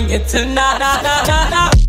bring it tonight.